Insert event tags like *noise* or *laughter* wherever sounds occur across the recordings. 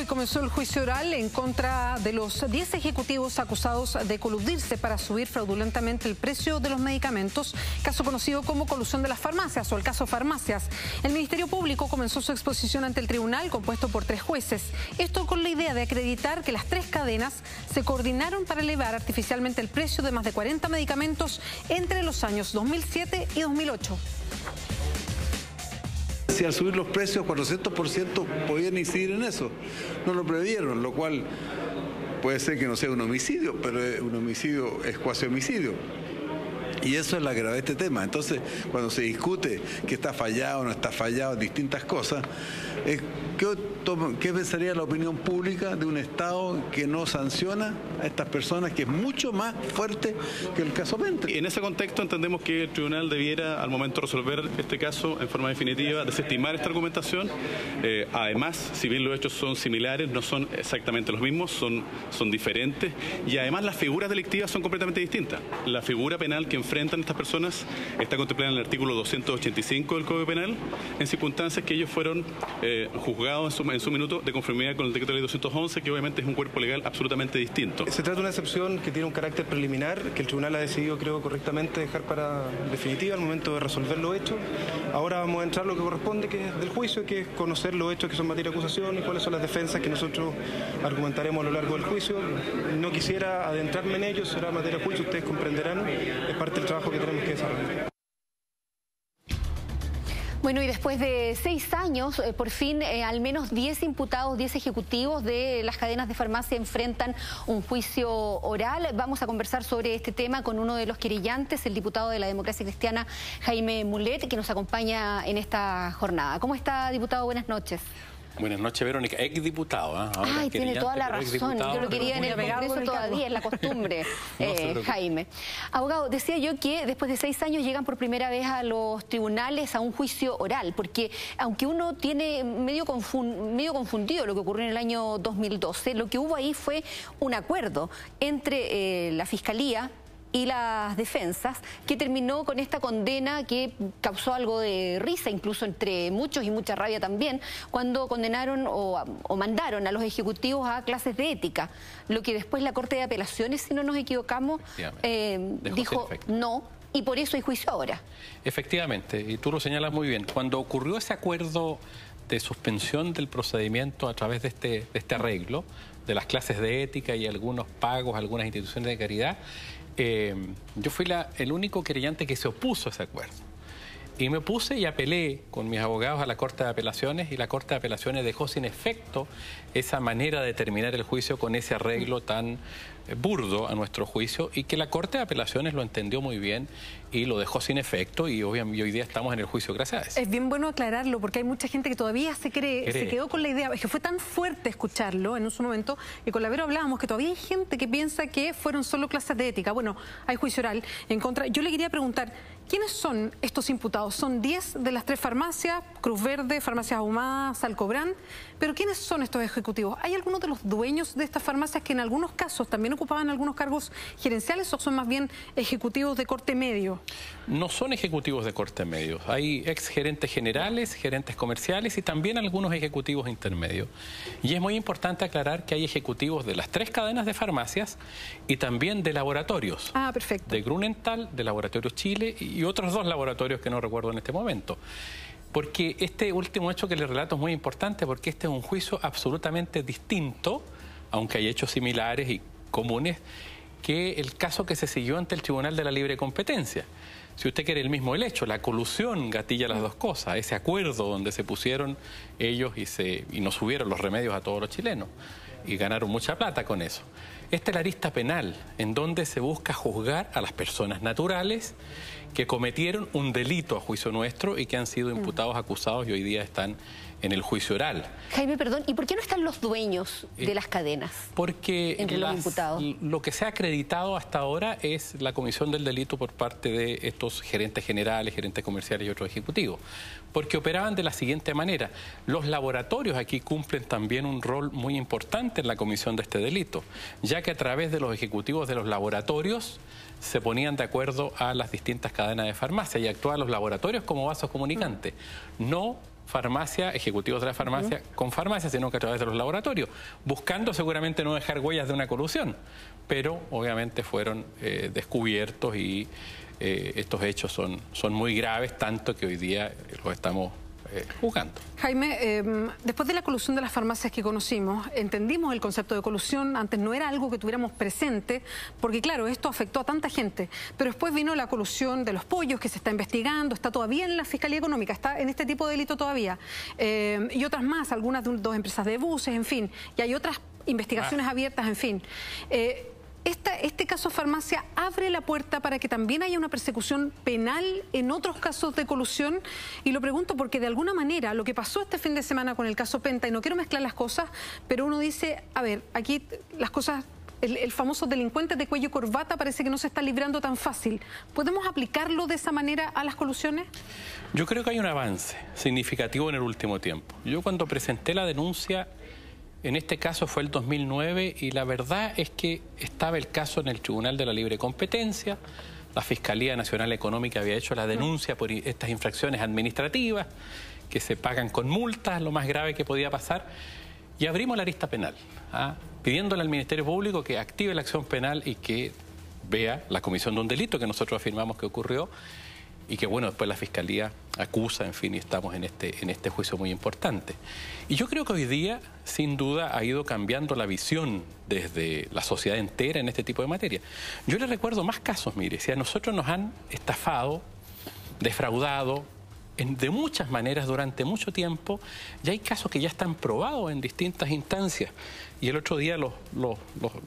hoy comenzó el juicio oral en contra de los 10 ejecutivos acusados de coludirse para subir fraudulentamente el precio de los medicamentos, caso conocido como colusión de las farmacias o el caso farmacias. El Ministerio Público comenzó su exposición ante el tribunal compuesto por tres jueces. Esto con la idea de acreditar que las tres cadenas se coordinaron para elevar artificialmente el precio de más de 40 medicamentos entre los años 2007 y 2008 si al subir los precios 400% podían incidir en eso. No lo previeron, lo cual puede ser que no sea un homicidio, pero un homicidio es cuasi homicidio. Y eso es la gravedad de este tema. Entonces, cuando se discute que está fallado o no está fallado, distintas cosas, ¿qué, ¿qué, pensaría la opinión pública de un Estado que no sanciona a estas personas, que es mucho más fuerte que el caso Pente? En ese contexto entendemos que el tribunal debiera, al momento de resolver este caso en forma definitiva, desestimar esta argumentación. Eh, además, si bien los hechos son similares, no son exactamente los mismos, son, son diferentes. Y además las figuras delictivas son completamente distintas. La figura penal que enfrentan estas personas está contemplada en el artículo 285 del Código Penal, en circunstancias que ellos fueron eh, juzgados en su, minuto de conformidad con el decreto de ley 211, que obviamente es un cuerpo legal absolutamente distinto. Se trata de una excepción que tiene un carácter preliminar, que el tribunal ha decidido, creo, correctamente dejar para definitiva al momento de resolver los hechos. Ahora vamos a entrar lo que corresponde, que es del juicio, que es conocer los hechos que son materia de acusación y cuáles son las defensas que nosotros argumentaremos a lo largo del juicio. No quisiera adentrarme en ellos, será materia de juicio, ustedes comprenderán, es parte el trabajo que tenemos que desarrollar. Bueno, y después de seis años, eh, por fin, eh, al menos 10 imputados, 10 ejecutivos de las cadenas de farmacia enfrentan un juicio oral. Vamos a conversar sobre este tema con uno de los querellantes, el diputado de la democracia cristiana, Jaime Mulet, que nos acompaña en esta jornada. ¿Cómo está, diputado? Buenas noches. Buenas noches, Verónica. Ex diputado. ¿eh? Ay, tiene toda la razón. Yo lo quería en el Congreso todavía, es la costumbre, *laughs* eh, Jaime. Abogado, decía yo que después de seis años llegan por primera vez a los tribunales a un juicio oral, porque aunque uno tiene medio, medio confundido lo que ocurrió en el año 2012, lo que hubo ahí fue un acuerdo entre eh, la Fiscalía, y las defensas, que terminó con esta condena que causó algo de risa, incluso entre muchos y mucha rabia también, cuando condenaron o, mandaron a los ejecutivos a clases de ética, lo que después la Corte de Apelaciones, si no nos equivocamos, eh, dijo no, y por eso hay juicio ahora. Efectivamente, y tú lo señalas muy bien, cuando ocurrió ese acuerdo de suspensión del procedimiento a través de este, de este arreglo, de las clases de ética y algunos pagos algunas instituciones de caridad, eh, yo fui el único querellante que se opuso a ese acuerdo. Y me puse y apelé con mis abogados a la Corte de Apelaciones y la Corte de Apelaciones dejó sin efecto esa manera de terminar el juicio con ese arreglo tan burdo a nuestro juicio y que la Corte de Apelaciones lo entendió muy bien y lo dejó sin efecto y obviamente hoy día estamos en el juicio gracias a eso. Es bien bueno aclararlo porque hay mucha gente que todavía se cree, se quedó con la idea, es que fue tan fuerte escucharlo en su momento y con la Vero hablábamos que todavía hay gente que piensa que fueron solo clases de ética. Bueno, hay juicio oral en contra. Yo le quería preguntar, ¿quiénes son estos imputados? Son 10 de las tres farmacias, Cruz Verde, Farmacias Ahumadas, Salcobrán, pero ¿quiénes son estos ejecutivos? ¿Hay algunos de los dueños de estas farmacias que en algunos casos también ocupaban algunos cargos gerenciales o son más bien ejecutivos de corte medio? No son ejecutivos de corte medio. Hay ex gerentes generales, gerentes comerciales y también algunos ejecutivos intermedios. Y es muy importante aclarar que hay ejecutivos de las tres cadenas de farmacias y también de laboratorios. Ah, perfecto. De Grunenthal, de Laboratorios Chile y otros dos laboratorios que no recuerdo en este momento. Porque este último hecho que le relato es muy importante porque este es un juicio absolutamente distinto, aunque hay hechos similares y comunes, que el caso que se siguió ante el Tribunal de la Libre Competencia. Si usted quiere el mismo el hecho, la colusión gatilla las dos cosas, ese acuerdo donde se pusieron ellos y, se, y nos subieron los remedios a todos los chilenos y ganaron mucha plata con eso. Esta es la lista penal, en donde se busca juzgar a las personas naturales que cometieron un delito a juicio nuestro y que han sido imputados, acusados y hoy día están en el juicio oral. Jaime, perdón, ¿y por qué no están los dueños de eh, las cadenas? Porque entre los imputados? lo que se ha acreditado hasta ahora es la comisión del delito por parte de estos gerentes generales, gerentes comerciales y otros ejecutivos. Porque operaban de la siguiente manera. Los laboratorios aquí cumplen también un rol muy importante en la comisión de este delito, ya que a través de los ejecutivos de los laboratorios se ponían de acuerdo a las distintas cadenas de farmacia y actuaban los laboratorios como vasos comunicantes, no farmacia, ejecutivos de la farmacia, con farmacia, sino que a través de los laboratorios, buscando seguramente no dejar huellas de una colusión, pero obviamente fueron eh, descubiertos y eh, estos hechos son, son muy graves, tanto que hoy día los estamos eh, jugando. Jaime, em, después de la colusión de las farmacias que conocimos, entendimos el concepto de colusión, antes no era algo que tuviéramos presente, porque claro, esto afectó a tanta gente, pero después vino la colusión de los pollos que se está investigando, está todavía en la Fiscalía Económica, está en este tipo de delito todavía, em, y otras más, algunas de dos empresas de buses, en fin, y hay otras investigaciones ah. abiertas, en fin. Eh, este caso farmacia abre la puerta para que también haya una persecución penal en otros casos de colusión y lo pregunto porque de alguna manera lo que pasó este fin de semana con el caso Penta, y no quiero mezclar las cosas, pero uno dice, a ver, aquí las cosas el, famoso delincuente de cuello corbata parece que no se está librando tan fácil. ¿Podemos aplicarlo de esa manera a las colusiones? Yo creo que hay un avance significativo en el último tiempo. Yo cuando presenté la denuncia en este caso fue el 2009 y la verdad es que estaba el caso en el Tribunal de la Libre Competencia. La Fiscalía Nacional Económica había hecho la denuncia por estas infracciones administrativas que se pagan con multas, lo más grave que podía pasar. Y abrimos la lista penal, ¿ah? pidiéndole al Ministerio Público que active la acción penal y que vea la comisión de un delito que nosotros afirmamos que ocurrió y que bueno, después la Fiscalía acusa, en fin, y estamos en este, en este juicio muy importante. Y yo creo que hoy día, sin duda, ha ido cambiando la visión desde la sociedad entera en este tipo de materia. Yo le recuerdo más casos, mire, si a nosotros nos han estafado, defraudado, de muchas maneras durante mucho tiempo. Ya hay casos que ya están probados en distintas instancias. Y el otro día los lo,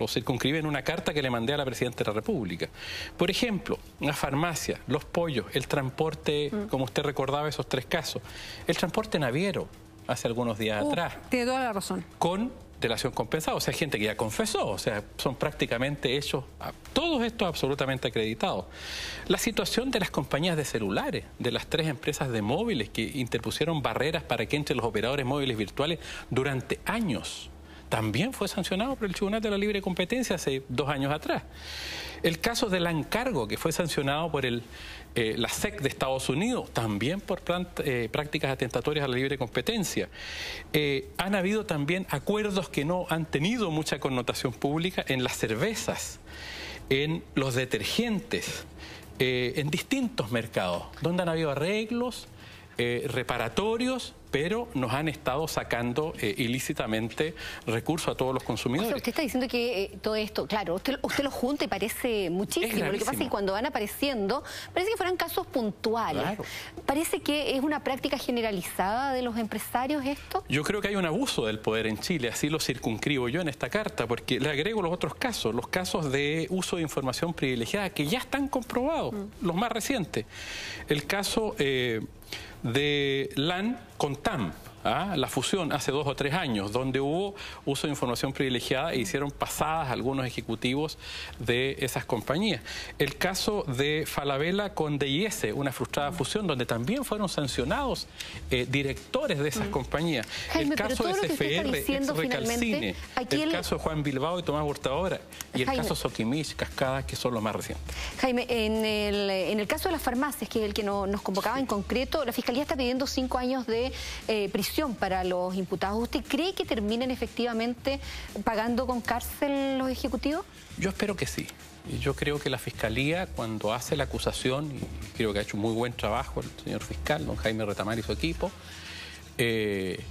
circunscribe en una carta que le mandé a la Presidenta de la República. Por ejemplo, la farmacia, los pollos, el transporte, mm. como usted recordaba esos tres casos, el transporte naviero hace algunos días atrás. Tiene toda la razón. Con delación compensada, o sea, gente que ya confesó, o sea, son prácticamente hechos, todos estos absolutamente acreditados. La situación de las compañías de celulares, de las tres empresas de móviles que interpusieron barreras para que entre los operadores móviles virtuales durante años también fue sancionado por el Tribunal de la Libre Competencia hace dos años atrás. El caso del encargo, que fue sancionado por el, eh, la SEC de Estados Unidos, también por eh, prácticas atentatorias a la libre competencia. Eh, han habido también acuerdos que no han tenido mucha connotación pública en las cervezas, en los detergentes, en distintos mercados, donde han habido arreglos reparatorios pero nos han estado sacando eh, ilícitamente recursos a todos los consumidores. usted está diciendo que eh, todo esto, claro, usted, lo junta y parece muchísimo. lo que pasa es que cuando van apareciendo, parece que fueran casos puntuales. Parece que es una práctica generalizada de los empresarios esto. Yo creo que hay un abuso del poder en Chile, así lo circunscribo yo en esta carta, porque le agrego los otros casos, los casos de uso de información privilegiada que ya están comprobados, mm. los más recientes. El caso... Eh, de LAN con TAM. ¿Ah? la fusión hace dos o tres años, donde hubo uso de información privilegiada e hicieron pasadas algunos ejecutivos de esas compañías. El caso de Falabella con DIS, una frustrada fusión, donde también fueron sancionados eh, directores de esas mm. compañías. el caso de SFR, Recalcine, el, caso de Juan Bilbao y Tomás Hurtadora, y el caso Soquimich, Cascadas, que son los más recientes. Jaime, en el, caso de las farmacias, que es el que nos convocaba en concreto, la Fiscalía está pidiendo cinco años de eh, prisión para los imputados. ¿Usted cree que terminen efectivamente pagando con cárcel los ejecutivos? Yo espero que sí. Yo creo que la Fiscalía, cuando hace la acusación, y creo que ha hecho un muy buen trabajo el señor fiscal, don Jaime Retamar y su equipo, eh,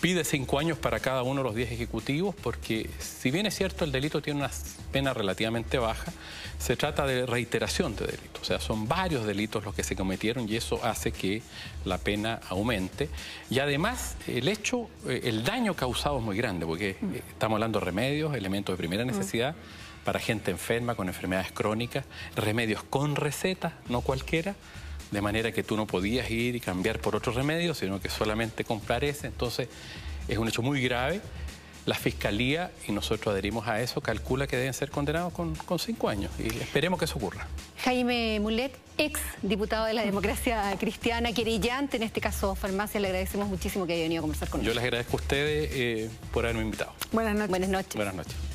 pide cinco años para cada uno de los diez ejecutivos porque si bien es cierto el delito tiene una pena relativamente baja, se trata de reiteración de delitos. O sea, son varios delitos los que se cometieron y eso hace que la pena aumente. Y además el hecho, eh, el daño causado es muy grande porque eh, estamos hablando de remedios, elementos de primera necesidad para gente enferma con enfermedades crónicas, remedios con receta, no cualquiera de manera que tú no podías ir y cambiar por otro remedio, sino que solamente comprar ese. Entonces, es un hecho muy grave. La Fiscalía, y nosotros adherimos a eso, calcula que deben ser condenados con, cinco años y esperemos que eso ocurra. Jaime Mulet, ex diputado de la democracia cristiana, querellante, en este caso farmacia, le agradecemos muchísimo que haya venido a conversar con nosotros. Yo les agradezco a ustedes eh, por haberme invitado. Buenas noches. Buenas noches. Buenas noches.